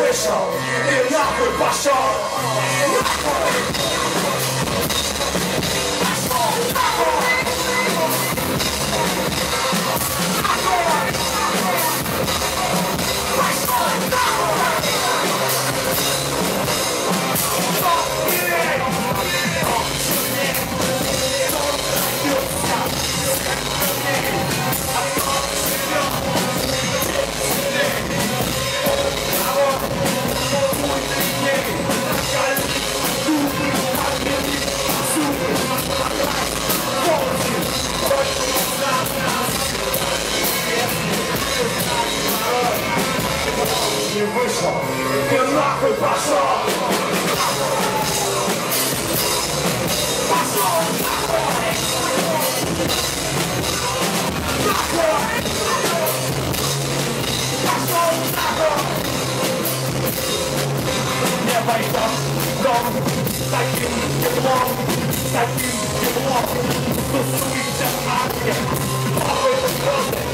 вышел, и нахуй пошел. Не вышел, и нахуй пошел. Пошел нахуй! Нахуй! Пошел нахуй! Не пойдем в дом таким теплом, таким теплом. Тусуйте армия, похуй звезды, похуй